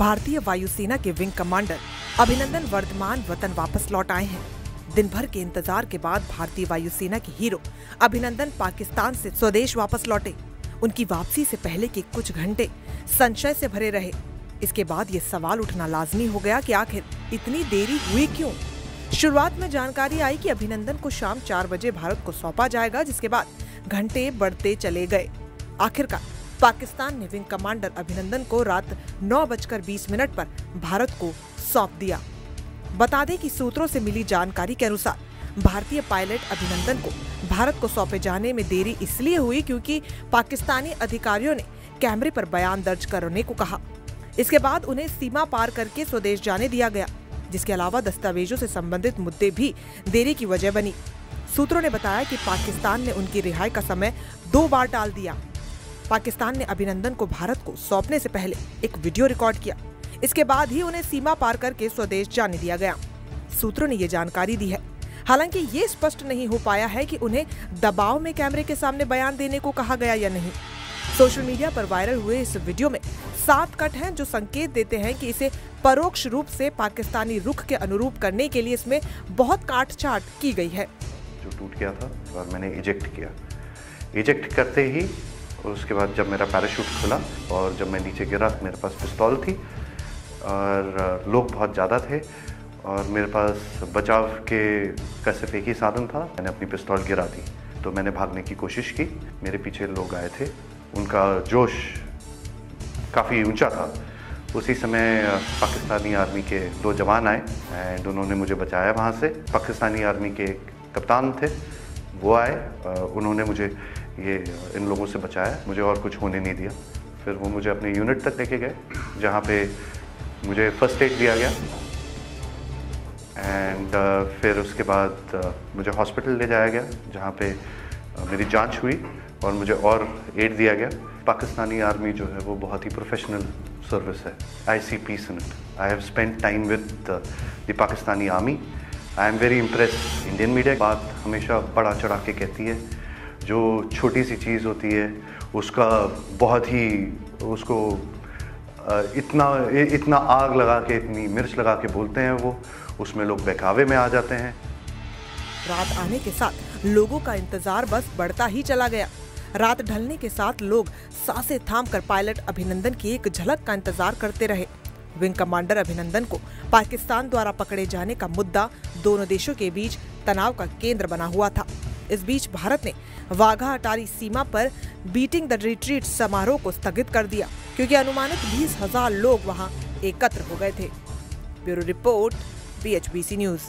भारतीय वायुसेना के विंग कमांडर अभिनंदन वर्धमान वतन वापस लौट आए हैं। दिन भर के इंतज़ार के बाद भारतीय वायुसेना के हीरो अभिनंदन पाकिस्तान से स्वदेश वापस लौटे। उनकी वापसी से पहले के कुछ घंटे संशय से भरे रहे। इसके बाद ये सवाल उठना लाजमी हो गया कि आखिर इतनी देरी हुई क्यों? शुरुआत में जानकारी आई कि अभिनंदन को शाम चार बजे भारत को सौंपा जाएगा, जिसके बाद घंटे बढ़ते चले गए। आखिरकार पाकिस्तान ने विंग कमांडर अभिनंदन को रात नौ बजकर बीस मिनट पर भारत को सौंप दिया। बता दें कि सूत्रों से मिली जानकारी के अनुसार, भारतीय पायलट अभिनंदन को भारत को सौंपे जाने में देरी इसलिए हुई क्योंकि पाकिस्तानी अधिकारियों ने कैमरे पर बयान दर्ज करने को कहा। इसके बाद उन्हें सीमा पार करके स्वदेश जाने दिया गया, जिसके अलावा दस्तावेजों से संबंधित मुद्दे भी देरी की वजह बनी। सूत्रों ने बताया कि पाकिस्तान ने उनकी रिहाई का समय दो बार टाल दिया। पाकिस्तान ने अभिनंदन को भारत को सौंपने से पहले एक वीडियो रिकॉर्ड किया। इसके बाद ही उन्हें सीमा पार करके स्वदेश जाने दिया गया। सूत्रों ने ये जानकारी दी है। हालाँकि ये स्पष्ट नहीं हो पाया है कि उन्हें दबाव में कैमरे के सामने बयान देने को कहा गया या नहीं। सोशल मीडिया पर वायरल हुए इस वीडियो में सात कट हैं जो संकेत देते हैं कि इसे परोक्ष रूप से पाकिस्तानी रुख के अनुरूप करने के लिए इसमें बहुत काट छाट की गई है। जो टूट गया था और मैंने इजेक्ट किया। इजेक्ट करते ही उसके बाद जब मेरा पैराशूट खुला और जब मैं नीचे गिरा, मेरे पास पिस्तौल थी और लोग बहुत ज़्यादा थे और मेरे पास बचाव के का सिर्फ़ एक ही साधन था, मैंने अपनी पिस्तौल गिरा दी। तो मैंने भागने की कोशिश की। मेरे पीछे लोग आए थे। उनका जोश काफ़ी ऊँचा था। उसी समय पाकिस्तानी आर्मी के दो जवान आए एंड उन्होंने मुझे बचाया वहाँ से। पाकिस्तानी आर्मी के कप्तान थे। वो आए उन्होंने मुझे ये इन लोगों से बचाया। मुझे और कुछ होने नहीं दिया। फिर वो मुझे अपने यूनिट तक लेके गए जहाँ पे मुझे फ़र्स्ट एड दिया गया। एंड uh, फिर उसके बाद uh, मुझे हॉस्पिटल ले जाया गया जहाँ पे uh, मेरी जाँच हुई और मुझे और एड दिया गया। पाकिस्तानी आर्मी जो है वो बहुत ही प्रोफेशनल सर्विस है। I see peace in it I have spend time with the Pakistani army I am very impress Indian media बात हमेशा बड़ा चढ़ा के कहती है। जो छोटी सी चीज़ होती है, उसका बहुत ही, उसको इतना इतना आग लगा के, इतनी मिर्च लगा के बोलते हैं वो, उसमें लोग बहकावे में आ जाते हैं। रात आने के साथ लोगों का इंतज़ार बस बढ़ता ही चला गया। रात ढलने के साथ लोग साँसें थाम कर पायलट अभिनंदन की एक झलक का इंतज़ार करते रहे। विंग कमांडर अभिनंदन को पाकिस्तान द्वारा पकड़े जाने का मुद्दा दोनों देशों के बीच तनाव का केंद्र बना हुआ था। इस बीच भारत ने वाघा अटारी सीमा पर बीटिंग द रिट्रीट समारोह को स्थगित कर दिया, क्योंकि अनुमानित बीस हज़ार लोग वहाँ एकत्र हो गए थे। Bureau report B news